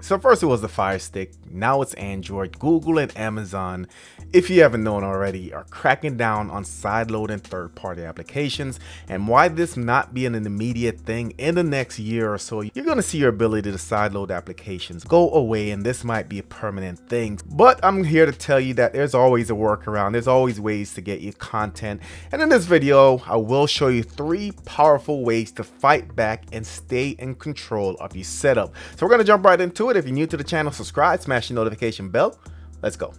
So first it was the Fire Stick, now it's Android. Google and Amazon, if you haven't known already, are cracking down on sideloading third-party applications. And why this not being an immediate thing in the next year or so, you're gonna see your ability to sideload applications go away and this might be a permanent thing. But I'm here to tell you that there's always a workaround. There's always ways to get your content. And in this video, I will show you three powerful ways to fight back and stay in control of your setup. So we're gonna jump right into it. If you're new to the channel, subscribe, smash the notification bell. Let's go.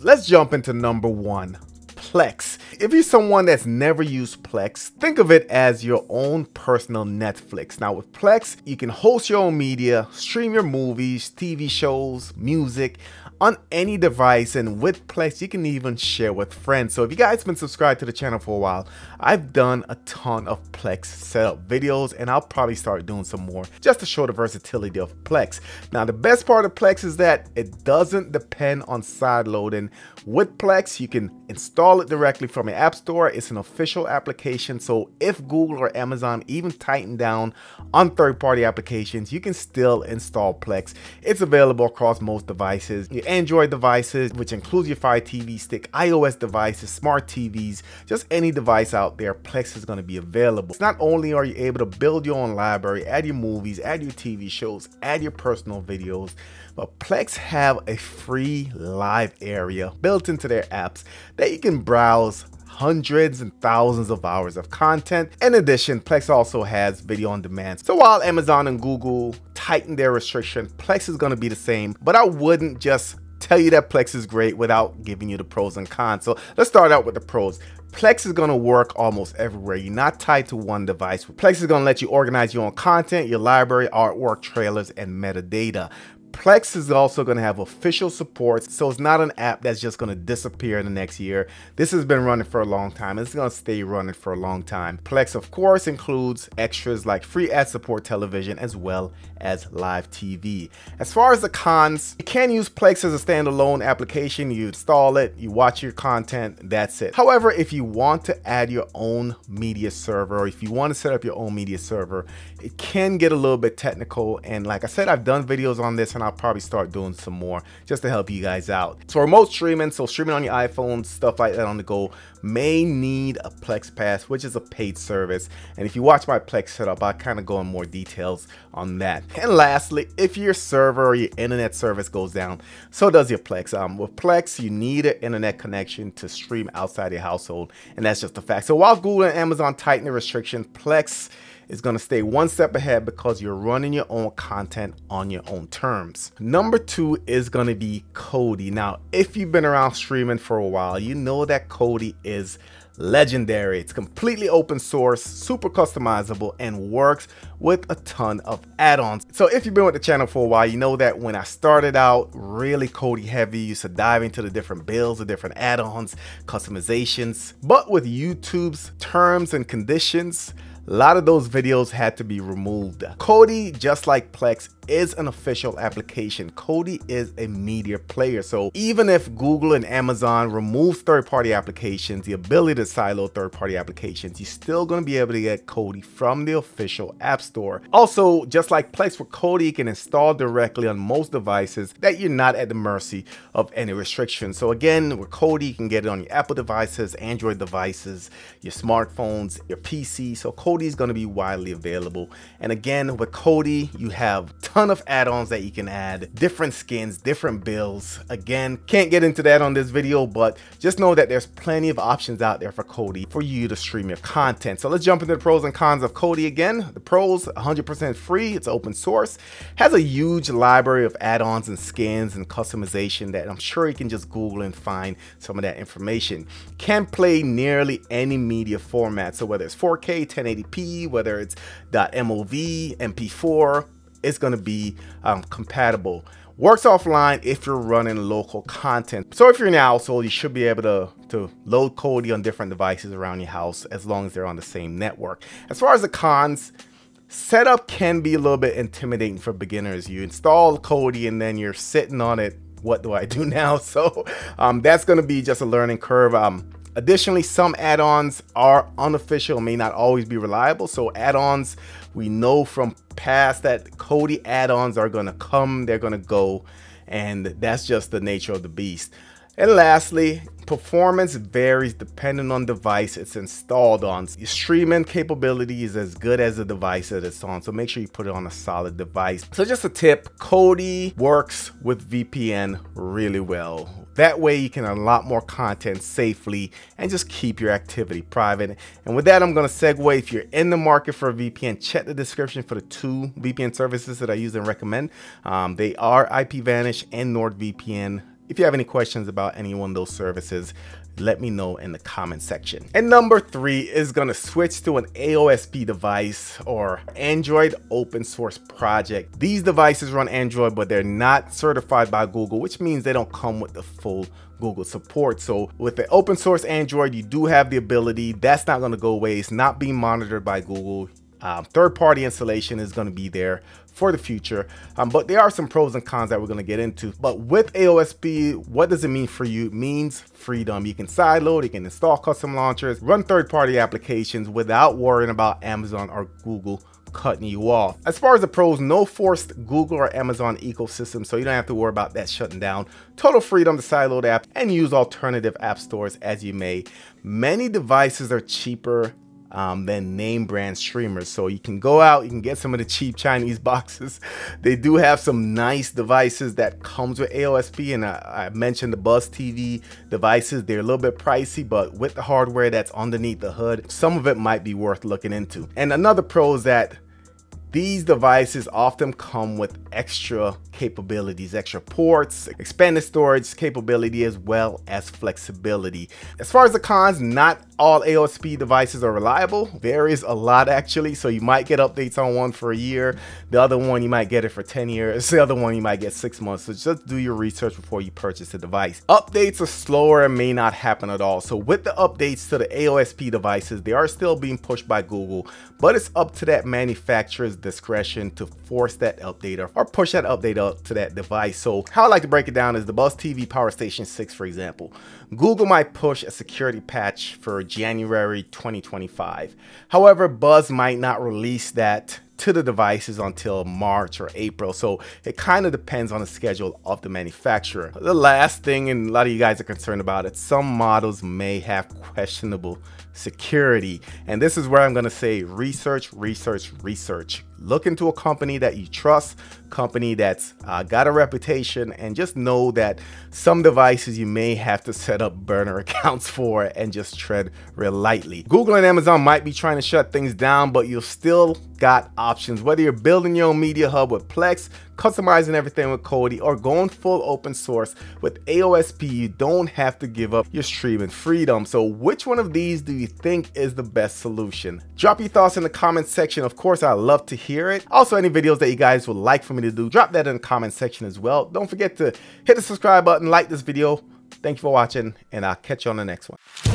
Let's jump into number one, Plex. If you're someone that's never used Plex, think of it as your own personal Netflix. Now with Plex, you can host your own media, stream your movies, TV shows, music, on any device and with Plex you can even share with friends. So if you guys have been subscribed to the channel for a while, I've done a ton of Plex setup videos and I'll probably start doing some more just to show the versatility of Plex. Now the best part of Plex is that it doesn't depend on side loading. With Plex you can install it directly from your app store. It's an official application so if Google or Amazon even tighten down on third-party applications you can still install Plex. It's available across most devices. Your Android devices, which includes your Fire TV stick, iOS devices, smart TVs, just any device out there, Plex is going to be available. Not only are you able to build your own library, add your movies, add your TV shows, add your personal videos, but Plex have a free live area built into their apps that you can browse hundreds and thousands of hours of content. In addition, Plex also has video on demand. So while Amazon and Google tighten their restriction, Plex is going to be the same, but I wouldn't just tell you that Plex is great without giving you the pros and cons. So let's start out with the pros. Plex is going to work almost everywhere. You're not tied to one device. Plex is going to let you organize your own content, your library, artwork, trailers, and metadata. Plex is also going to have official support, so it's not an app that's just going to disappear in the next year. This has been running for a long time. It's going to stay running for a long time. Plex, of course, includes extras like free ad support television as well as live TV. As far as the cons, you can use Plex as a standalone application. You install it, you watch your content, that's it. However, if you want to add your own media server, or if you want to set up your own media server, it can get a little bit technical. And like I said, I've done videos on this and and I'll probably start doing some more just to help you guys out. So remote streaming, so streaming on your iPhone, stuff like that on the go, may need a Plex Pass, which is a paid service. And if you watch my Plex setup, I kind of go in more details on that. And lastly, if your server or your internet service goes down, so does your Plex. Um, with Plex, you need an internet connection to stream outside your household, and that's just a fact. So while Google and Amazon tighten the restrictions, Plex is going to stay one step ahead because you're running your own content on your own terms. Number two is going to be Kodi. Now, if you've been around streaming for a while, you know that Kodi is legendary. It's completely open source, super customizable, and works with a ton of add-ons. So if you've been with the channel for a while, you know that when I started out really Kodi heavy, used to dive into the different builds, the different add-ons, customizations. But with YouTube's terms and conditions, a lot of those videos had to be removed. Kodi, just like Plex, is an official application. Kodi is a media player. So even if Google and Amazon remove third-party applications, the ability to sideload third-party applications, you're still going to be able to get Kodi from the official app store. Also, just like Plex for Kodi, you can install directly on most devices that you're not at the mercy of any restrictions. So again, with Kodi, you can get it on your Apple devices, Android devices, your smartphones, your PC. So Kodi is going to be widely available. And again, with Kodi, you have ton of add-ons that you can add, different skins, different builds. Again, can't get into that on this video, but just know that there's plenty of options out there for Kodi for you to stream your content. So let's jump into the pros and cons of Kodi again. The pros, 100% free, it's open source, has a huge library of add-ons and skins and customization that I'm sure you can just Google and find some of that information. Can play nearly any media format, so whether it's 4K, 1080p, whether it's .mov, MP4, it's going to be um, compatible. Works offline if you're running local content. So if you're in a household, you should be able to, to load Kodi on different devices around your house as long as they're on the same network. As far as the cons, setup can be a little bit intimidating for beginners. You install Kodi and then you're sitting on it. What do I do now? So um, that's going to be just a learning curve. Um, Additionally, some add-ons are unofficial, may not always be reliable. So add-ons, we know from past that Kodi add-ons are gonna come, they're gonna go, and that's just the nature of the beast. And lastly, performance varies depending on device it's installed on. Your streaming capability is as good as the device that it's on, so make sure you put it on a solid device. So just a tip, Kodi works with VPN really well. That way you can unlock more content safely and just keep your activity private. And with that, I'm gonna segue. If you're in the market for a VPN, check the description for the two VPN services that I use and recommend. Um, they are IPVanish and NordVPN. If you have any questions about any one of those services, let me know in the comment section. And number three is gonna switch to an AOSP device or Android open source project. These devices run Android, but they're not certified by Google, which means they don't come with the full Google support. So with the open source Android, you do have the ability, that's not gonna go away. It's not being monitored by Google. Um, third party installation is going to be there for the future. Um, but there are some pros and cons that we're going to get into. But with AOSP, what does it mean for you? It means freedom. You can sideload, you can install custom launchers, run third party applications without worrying about Amazon or Google cutting you off. As far as the pros, no forced Google or Amazon ecosystem, so you don't have to worry about that shutting down. Total freedom to sideload apps and use alternative app stores as you may. Many devices are cheaper um, than name brand streamers. So you can go out, you can get some of the cheap Chinese boxes. They do have some nice devices that comes with AOSP and I, I mentioned the Buzz TV devices. They're a little bit pricey, but with the hardware that's underneath the hood, some of it might be worth looking into. And another pro is that these devices often come with extra capabilities, extra ports, expanded storage capability, as well as flexibility. As far as the cons, not all AOSP devices are reliable. Varies a lot actually, so you might get updates on one for a year. The other one, you might get it for 10 years. The other one, you might get six months. So just do your research before you purchase the device. Updates are slower and may not happen at all. So with the updates to the AOSP devices, they are still being pushed by Google, but it's up to that manufacturer's discretion to force that update or push that update up to that device. So how I like to break it down is the Buzz TV Power Station 6, for example. Google might push a security patch for January 2025. However, Buzz might not release that to the devices until March or April. So it kind of depends on the schedule of the manufacturer. The last thing, and a lot of you guys are concerned about it, some models may have questionable security. And this is where I'm going to say research, research, research. Look into a company that you trust, company that's uh, got a reputation, and just know that some devices you may have to set up burner accounts for and just tread real lightly. Google and Amazon might be trying to shut things down, but you've still got options. Whether you're building your own media hub with Plex, customizing everything with Kodi, or going full open source with AOSP, you don't have to give up your streaming freedom. So which one of these do you think is the best solution? Drop your thoughts in the comment section. Of course, I love to hear it. Also, any videos that you guys would like for me to do, drop that in the comment section as well. Don't forget to hit the subscribe button, like this video. Thank you for watching, and I'll catch you on the next one.